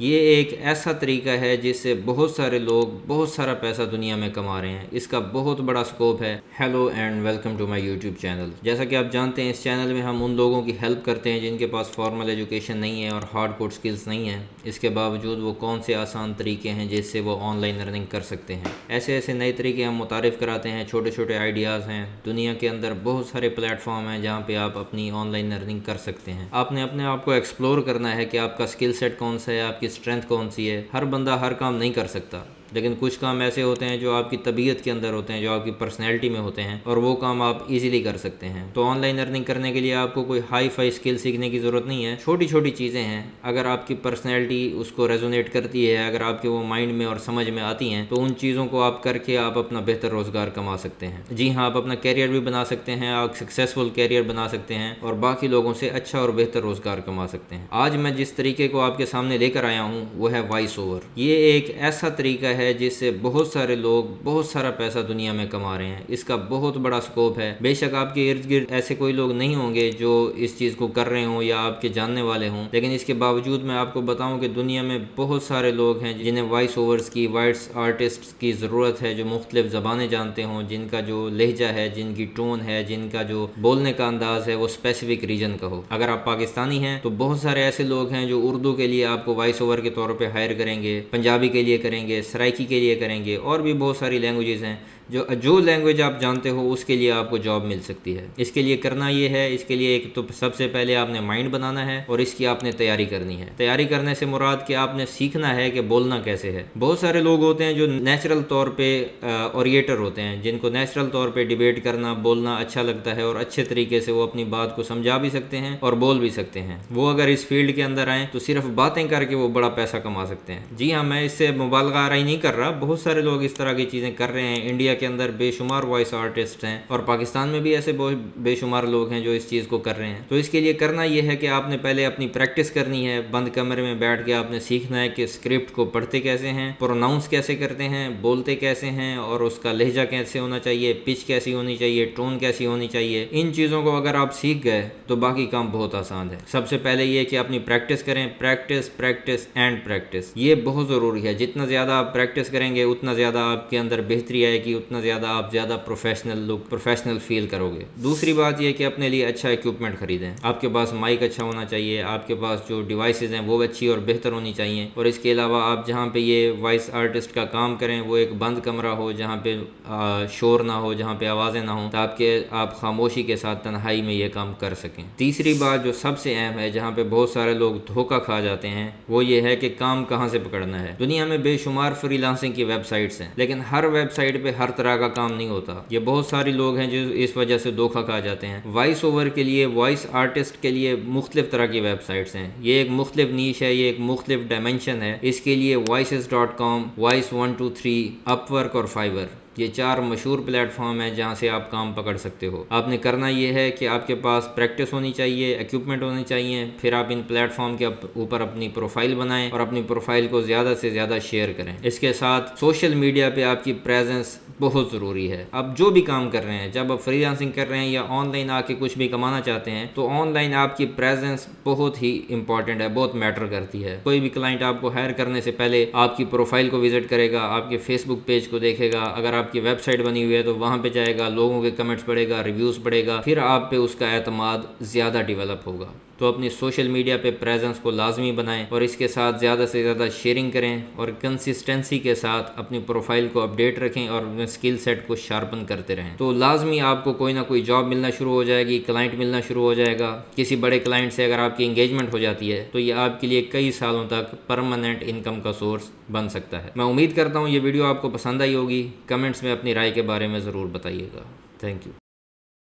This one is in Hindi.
ये एक ऐसा तरीका है जिससे बहुत सारे लोग बहुत सारा पैसा दुनिया में कमा रहे हैं। इसका बहुत बड़ा स्कोप है। Hello and welcome to my YouTube channel जैसा कि आप जानते हैं, इस चैनल में हम उन लोगों की हेल्प करते हैं जिनके पास फॉर्मल एजुकेशन नहीं है और हार्ड कोड स्किल्स नहीं है। इसके बावजूद वो कौन से आसान तरीके हैं जिससे वो ऑनलाइन अर्निंग कर सकते हैं। ऐसे ऐसे नए तरीके हम मुतारफ़ कराते हैं छोटे छोटे आइडियाज़ हैं। दुनिया के अंदर बहुत सारे प्लेटफॉर्म हैं जहाँ पर आप अपनी ऑनलाइन अर्निंग कर सकते हैं। आपने अपने आप को एक्सप्लोर करना है कि आपका स्किल सेट कौन सा है, आपकी आपकी स्ट्रेंथ कौन सी है? हर बंदा हर काम नहीं कर सकता। लेकिन कुछ काम ऐसे होते हैं जो आपकी तबीयत के अंदर होते हैं, जो आपकी पर्सनैलिटी में होते हैं और वो काम आप इजीली कर सकते हैं। तो ऑनलाइन अर्निंग करने के लिए आपको कोई हाई फाई स्किल सीखने की ज़रूरत नहीं है। छोटी छोटी चीज़ें हैं। अगर आपकी पर्सनैलिटी उसको रेजोनेट करती है, अगर आपके वो माइंड में और समझ में आती हैं तो उन चीज़ों को आप करके आप अपना बेहतर रोज़गार कमा सकते हैं। जी हाँ आप अपना कैरियर भी बना सकते हैं, आप सक्सेसफुल कैरियर बना सकते हैं और बाकी लोगों से अच्छा और बेहतर रोज़गार कमा सकते हैं। आज मैं जिस तरीके को आपके सामने लेकर आया हूँ, वो है वॉइस ओवर ये एक ऐसा तरीका है जिससे बहुत सारे लोग बहुत सारा पैसा दुनिया में कमा रहे हैं। इसका बहुत बड़ा स्कोप है। बेशक आपके इर्द गिर्द ऐसे कोई लोग नहीं होंगे जो इस चीज़ को कर रहे हों या आपके जानने वाले हों। लेकिन इसके बावजूद मैं आपको बताऊँ कि दुनिया में बहुत सारे लोग हैं जिन्हें वॉइस ओवर्स की वॉइस आर्टिस्ट की ज़रूरत है, जो मुख्तलिफ़ ज़बानें जानते हों, जिनका जो लहजा है, जिनकी टोन है, जिनका जो बोलने का अंदाज है, वो स्पेसिफिक रीजन का हो। अगर आप पाकिस्तानी हैं तो बहुत सारे ऐसे लोग हैं जो उर्दू के लिए आपको वॉइस ओवर के तौर पर हायर करेंगे, पंजाबी के लिए करेंगे सराइकी के लिए करेंगे और भी बहुत सारी लैंग्वेजेस हैं। जो जो लैंग्वेज आप जानते हो, उसके लिए आपको जॉब मिल सकती है। इसके लिए करना ये है, इसके लिए एक तो सबसे पहले आपने माइंड बनाना है और इसकी आपने तैयारी करनी है। तैयारी करने से मुराद कि आपने सीखना है कि बोलना कैसे है। बहुत सारे लोग होते हैं जो नेचुरल तौर पे ओरिएटर होते हैं, जिनको नेचुरल तौर पे डिबेट करना, बोलना अच्छा लगता है और अच्छे तरीके से वो अपनी बात को समझा भी सकते हैं और बोल भी सकते हैं। वो अगर इस फ़ील्ड के अंदर आए तो सिर्फ़ बातें करके वो बड़ा पैसा कमा सकते हैं। जी हाँ मैं इससे मुबालगा नहीं कर रहा। बहुत सारे लोग इस तरह की चीज़ें कर रहे हैं। इंडिया के अंदर बेशुमार वॉइस आर्टिस्ट हैं और पाकिस्तान में भी ऐसे बहुत बेशुमार लोग हैं जो इस चीज़ को कर रहे हैं। तो इसके लिए करना यह है कि आपने पहले अपनी प्रैक्टिस करनी है, बंद कमरे में बैठ के आपने सीखना है कि स्क्रिप्ट को पढ़ते कैसे हैं प्रोनाउंस कैसे करते हैं, बोलते कैसे हैं और उसका लहजा कैसे होना चाहिए पिच कैसी होनी चाहिए टोन कैसी होनी चाहिए, इन चीज़ों को अगर आप सीख गए तो बाकी काम बहुत आसान है। सबसे पहले ये कि अपनी प्रैक्टिस करें प्रैक्टिस प्रैक्टिस एंड प्रैक्टिस ये बहुत ज़रूरी है, जितना ज़्यादा आप प्रैक्टिस करेंगे, उतना ज़्यादा आपके अंदर बेहतरी आएगी उतना ज़्यादा आप ज़्यादा प्रोफेशनल लुक प्रोफेशनल फील करोगे। दूसरी बात यह कि अपने लिए अच्छा इक्विपमेंट खरीदें। आपके पास माइक अच्छा होना चाहिए, आपके पास जो डिवाइसेज हैं वो अच्छी और बेहतर होनी चाहिए। और इसके अलावा आप जहाँ पे ये वॉइस आर्टिस्ट का काम करें, वो एक बंद कमरा हो, जहाँ पे शोर ना हो, जहाँ पे आवाज़ें ना हो, ताकि आप खामोशी के साथ तनहाई में ये काम कर सकें। तीसरी बात जो सबसे अहम है, जहाँ पे बहुत सारे लोग धोखा खा जाते हैं, वो ये है कि काम कहाँ से पकड़ना है। दुनिया में बेशुमार फ्रीलांसिंग की वेबसाइट्स हैं, लेकिन हर वेबसाइट पे हर तरह का काम नहीं होता। ये बहुत सारे लोग हैं जो इस वजह से धोखा खा जाते हैं। वॉइस ओवर के लिए वॉइस आर्टिस्ट के लिए मुख्तलिफ़ तरह की वेबसाइट्स हैं। ये एक मुख्तलिफ़ नीच है, ये एक मुख्तलिफ़ डायमेंशन है। इसके लिए voice dot com voice one two three Upwork और फाइवर ये चार मशहूर प्लेटफॉर्म है जहाँ से आप काम पकड़ सकते हो। आपने करना ये है कि आपके पास प्रैक्टिस होनी चाहिए इक्विपमेंट होनी चाहिए, फिर आप इन प्लेटफॉर्म के ऊपर अपनी प्रोफ़ाइल बनाएँ और अपनी प्रोफ़ाइल को ज़्यादा से ज़्यादा शेयर करें। इसके साथ सोशल मीडिया पे आपकी प्रेजेंस बहुत ज़रूरी है। आप जो भी काम कर रहे हैं, जब आप फ्रीलांसिंग कर रहे हैं या ऑनलाइन आके कुछ भी कमाना चाहते हैं तो ऑनलाइन आपकी प्रेजेंस बहुत ही इंपॉर्टेंट है, बहुत मैटर करती है। कोई भी क्लाइंट आपको हायर करने से पहले आपकी प्रोफ़ाइल को विज़िट करेगा, आपके फेसबुक पेज को देखेगा। अगर आपकी वेबसाइट बनी हुई है तो वहाँ पे जाएगा, लोगों के कमेंट्स पढ़ेगा रिव्यूज़ पढ़ेगा फिर आप पे उसका एतमाद ज़्यादा डेवलप होगा। तो अपनी सोशल मीडिया पे प्रेजेंस को लाजमी बनाएँ और इसके साथ ज़्यादा से ज़्यादा शेयरिंग करें और कंसिस्टेंसी के साथ अपनी प्रोफ़ाइल को अपडेट रखें और अपने स्किल सेट को शार्पन करते रहें। तो लाजमी आपको कोई ना कोई जॉब मिलना शुरू हो जाएगी क्लाइंट मिलना शुरू हो जाएगा। किसी बड़े क्लाइंट से अगर आपकी इंगेजमेंट हो जाती है तो ये आपके लिए कई सालों तक परमानेंट इनकम का सोर्स बन सकता है। मैं उम्मीद करता हूँ ये वीडियो आपको पसंद आई होगी। कमेंट्स में अपनी राय के बारे में ज़रूर बताइएगा। Thank you